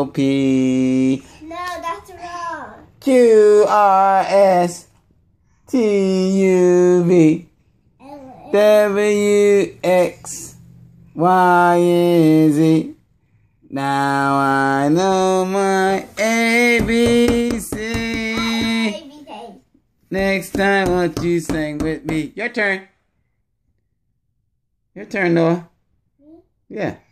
O, P, No, that's wrong. Q, R, S, T, U, V, W, X, Y, and Z. Now I know my ABC. Next time, won't you sing with me? Your turn. Your turn, Noah. Hmm? Yeah. A, B,